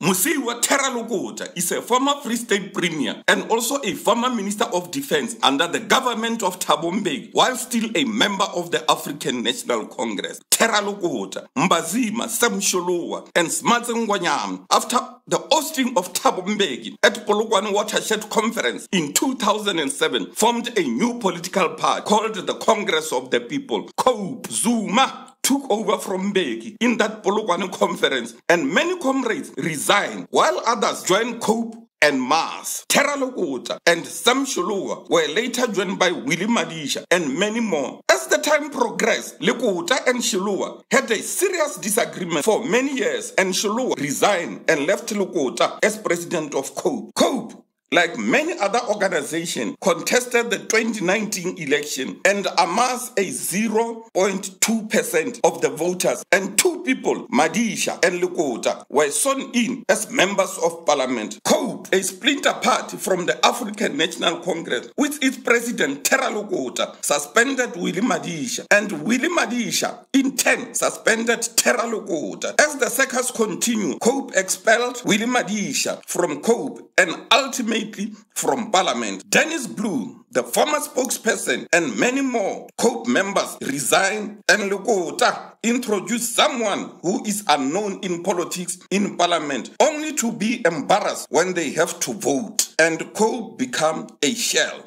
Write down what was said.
mosei wa thera lokota is a former free state premier and also a former minister of defence under the government of tabombeg while still a member of the african national congress thera lokota mbazima samsholowa and smatsengwanyana after the austing of tabombeg at polokwane watershed conference in 2007 formed a new political party called the congress of the people cope zuma took over from Mbeki in that Polokwane conference, and many comrades resigned while others joined COPE. And Mars, Terra Lokota, and Sam Shuluwa were later joined by Willie Madisha and many more. As the time progressed, Lokota and Shuluwa had a serious disagreement for many years, and Shuluwa resigned and left Lokota as president of COPE. COPE like many other organizations, contested the 2019 election and amassed a 0.2% of the voters. And two people, Madisha and Lukota, were sworn in as members of parliament. group, a splinter party from the African National Congress, with its president Terra Lugota, suspended Willy Madisha. And Willy Madisha, in turn, suspended Terra Lugota. As the circus continued, COPE expelled Willy Madisha from COPE and ultimately from Parliament. Dennis Blue, the former spokesperson, and many more COPE members resigned, and Lugota introduce someone who is unknown in politics, in parliament, only to be embarrassed when they have to vote and co become a shell.